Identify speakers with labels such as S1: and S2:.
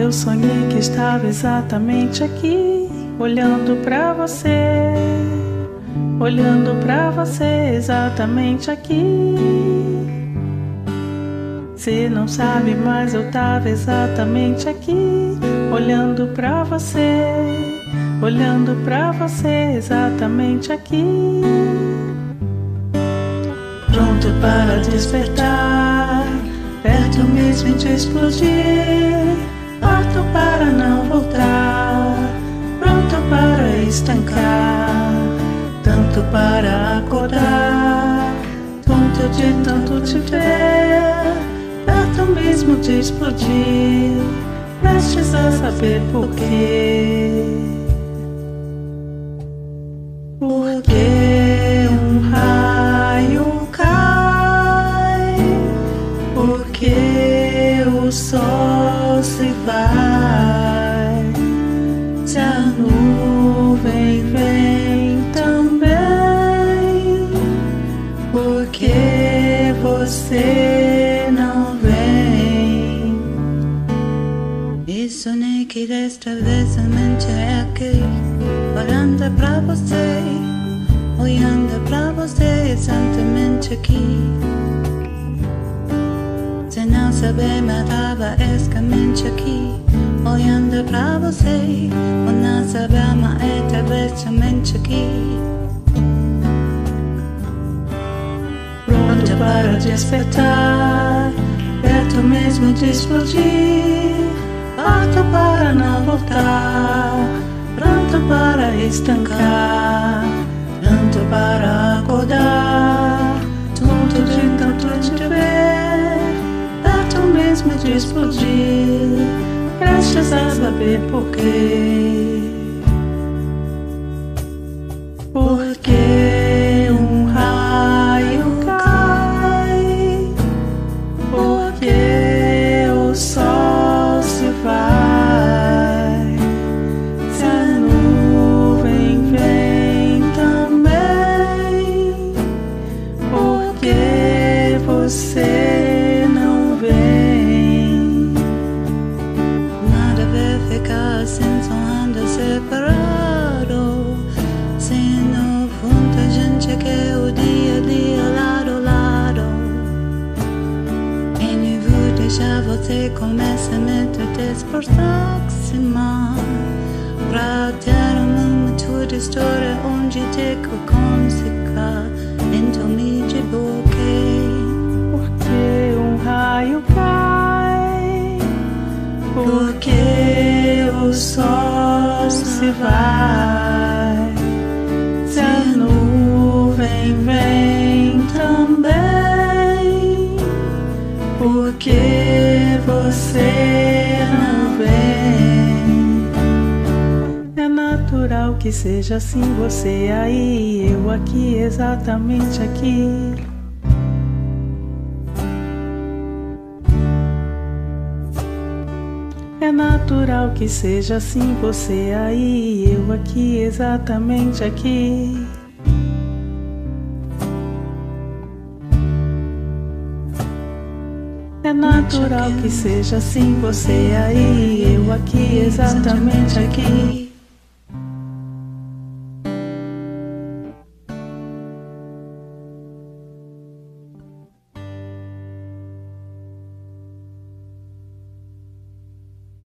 S1: Eu sonhei que estava exatamente aqui, olhando pra você, olhando pra você exatamente aqui. Você não sabe, mas eu tava exatamente aqui, olhando pra você, olhando pra você exatamente aqui. Pronto para despertar, perto mesmo de explodir para não voltar, pronto para estancar, tanto para acordar, tonto de tanto te ver, perto mesmo de explodir, prestes a saber porquê. Porque um raio cai, porque o sol se vai. você não vem. E sonhei que desta vez a mente é aqui, olhando pra você, olhando pra você exatamente aqui. Saber, mas tava exatamente aqui, olhando pra você, não saber, mas é talvez somente aqui. para despertar, perto mesmo de explodir, pronto para não voltar, pronto para estancar, pronto para acordar, explodir, prestes a saber porquê. Deixar você começa a me desproximar. Pra ter uma toda história onde te consiga. Então me de boquei raio cai, porque o sol se vai, que seja assim, você aí, eu aqui, exatamente aqui. É natural que seja assim, você aí, eu aqui, exatamente aqui. Natural que seja assim, você aí, eu aqui, exatamente aqui.